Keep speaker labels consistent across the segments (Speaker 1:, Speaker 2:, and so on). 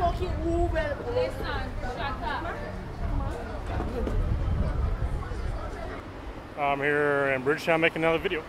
Speaker 1: talking
Speaker 2: up.
Speaker 3: I'm here in Bridgetown making another video.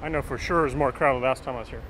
Speaker 3: I know for sure it was more crowded last time I was here.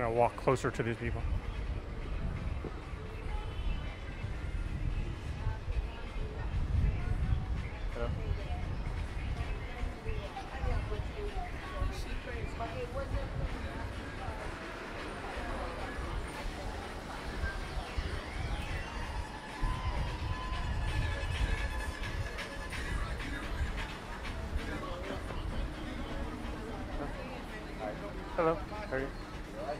Speaker 3: Gonna walk closer to these people. Hello? Hello. How are you? Aí,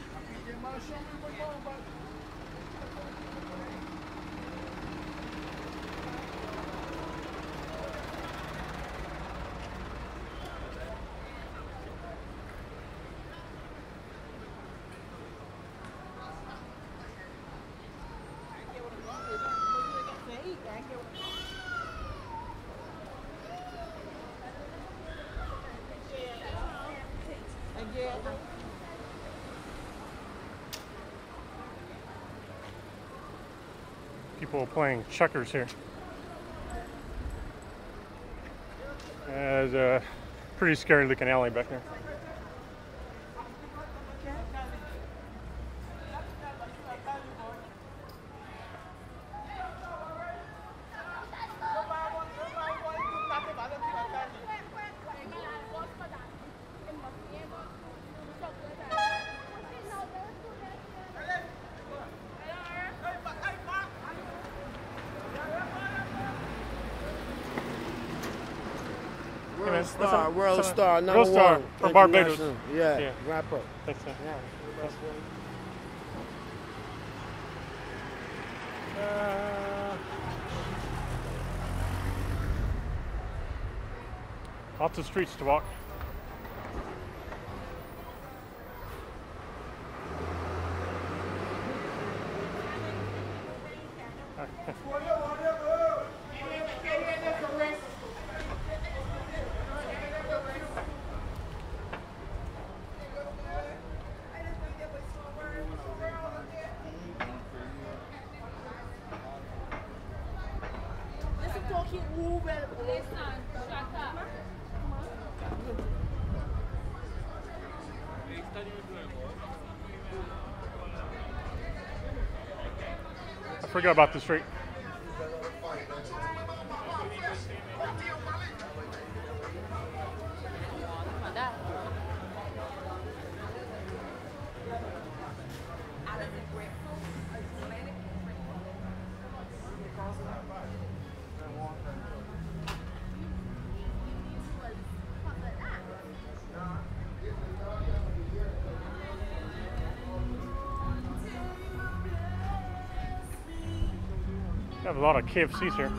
Speaker 3: People playing checkers here. There's a pretty scary looking alley back there.
Speaker 4: World
Speaker 3: man,
Speaker 4: star,
Speaker 3: listen,
Speaker 4: world
Speaker 3: listen,
Speaker 4: star,
Speaker 3: World
Speaker 4: number
Speaker 3: star
Speaker 4: one.
Speaker 3: from Barbados.
Speaker 4: Yeah,
Speaker 3: Yeah.
Speaker 4: rapper.
Speaker 3: Thanks, man.
Speaker 4: Yeah.
Speaker 3: Uh, lots of streets to walk. I forgot about the street. Have a lot of KFCs here.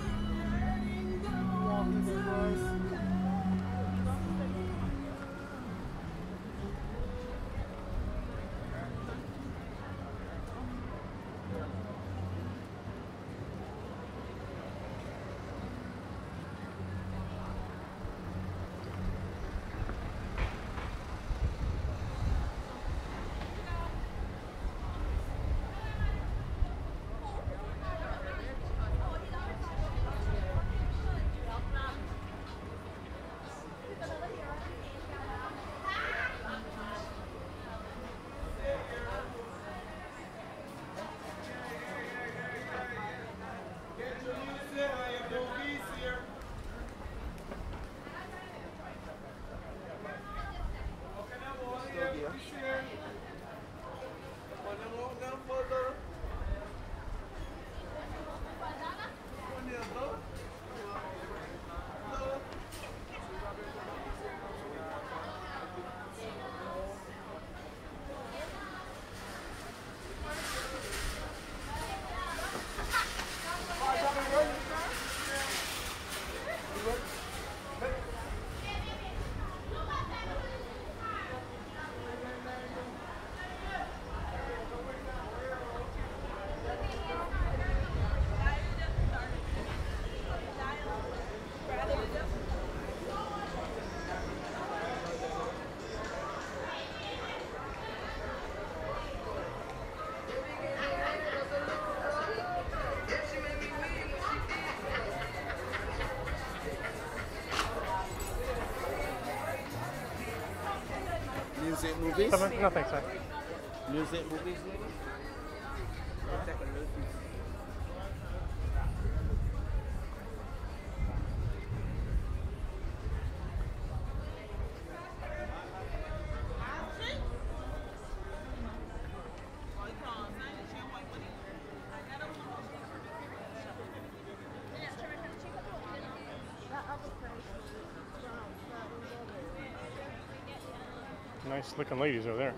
Speaker 4: Movies.
Speaker 3: Seven? No, thanks, sir.
Speaker 4: Music movies.
Speaker 3: Nice looking ladies over there.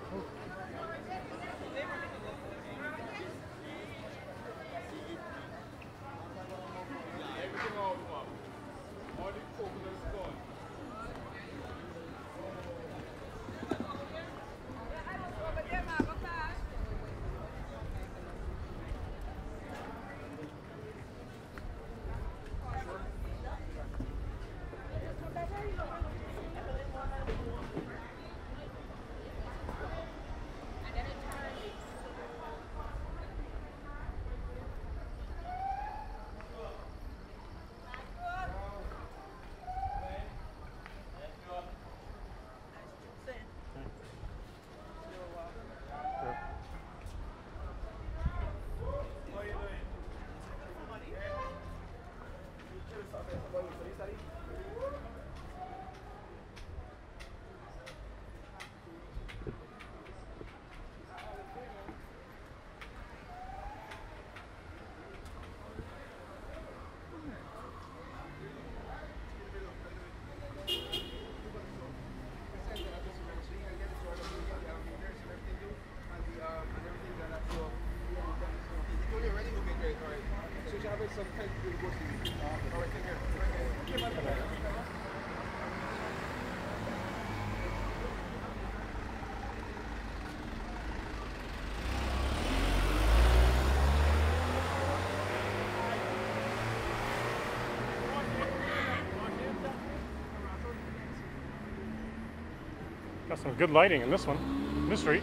Speaker 3: Got some good lighting in this one, this street.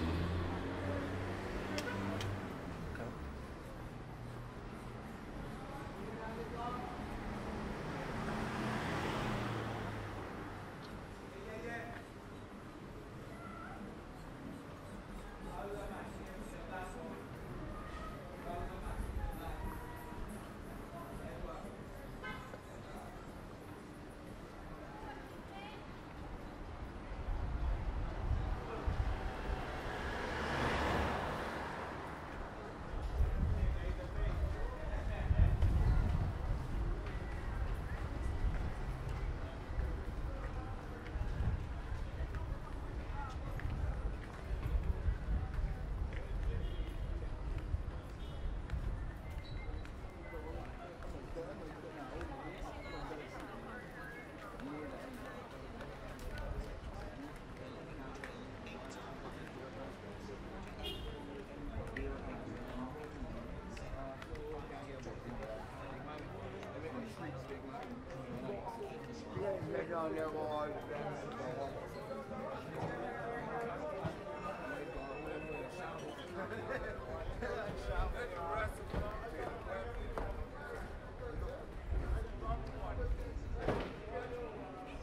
Speaker 3: I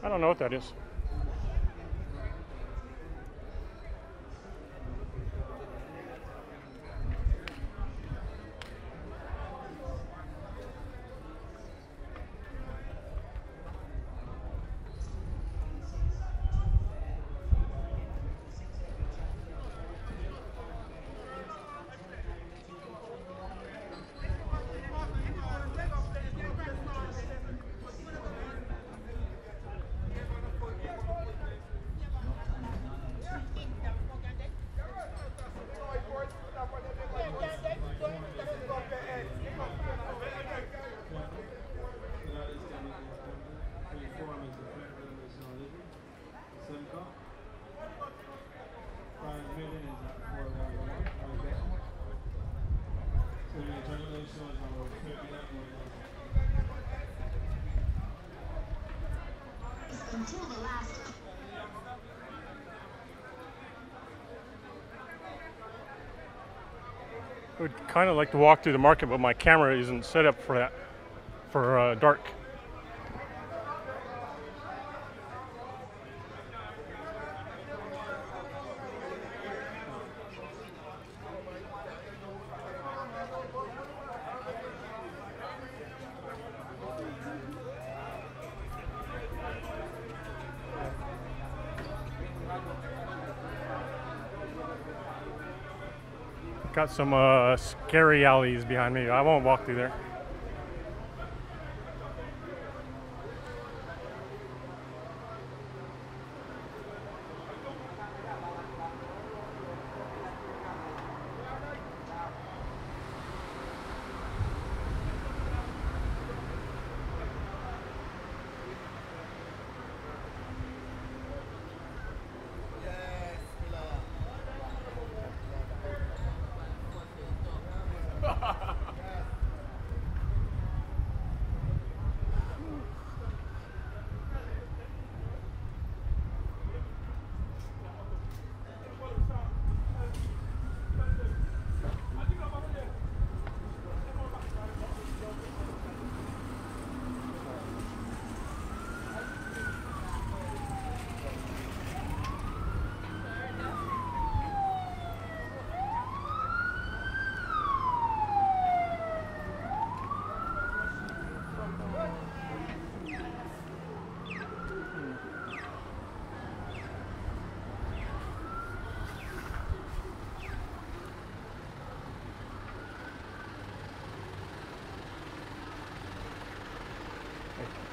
Speaker 3: don't know what that is. Would kind of like to walk through the market, but my camera isn't set up for that, for uh, dark. Got some uh, scary alleys behind me. I won't walk through there.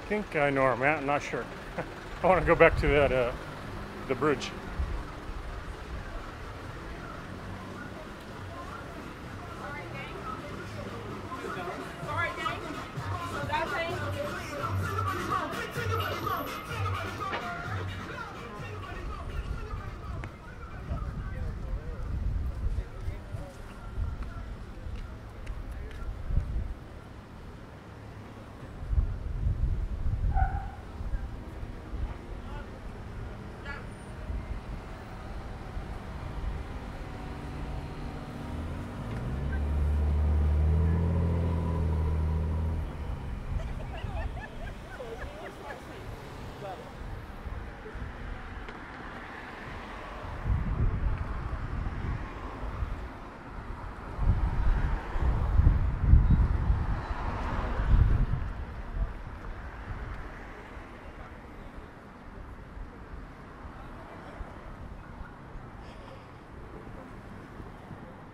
Speaker 3: Think I know where I'm at. I'm not sure. I want to go back to that uh, the bridge.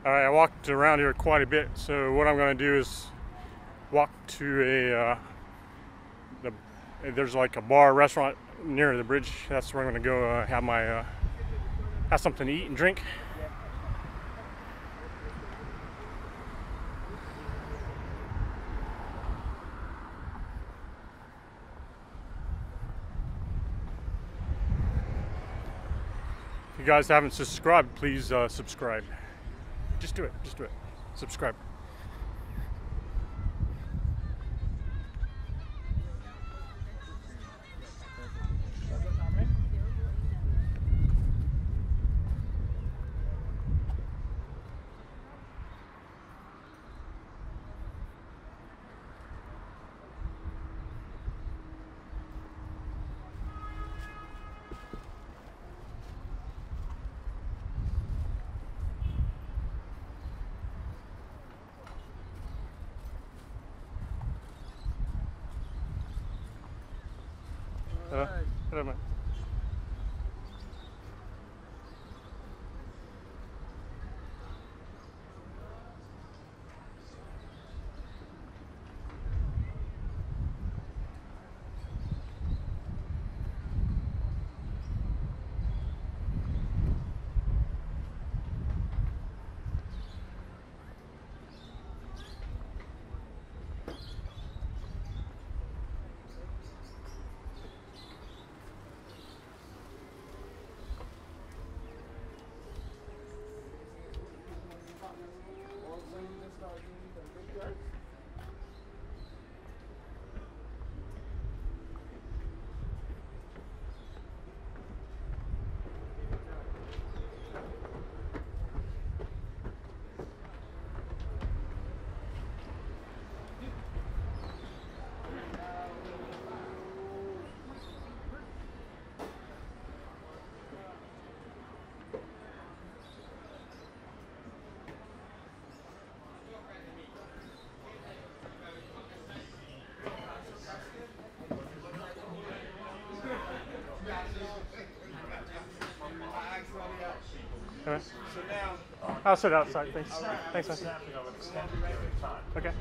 Speaker 3: I walked around here quite a bit, so what I'm going to do is walk to a uh, the there's like a bar restaurant near the bridge. That's where I'm going to go uh, have my uh, have something to eat and drink. If you guys haven't subscribed, please uh, subscribe. Just do it. Just do it. Subscribe. Hello. Hello,
Speaker 4: So now,
Speaker 3: I'll sit outside. Thanks. Thanks, man.
Speaker 4: snapping of it, snapping every time.
Speaker 3: Okay.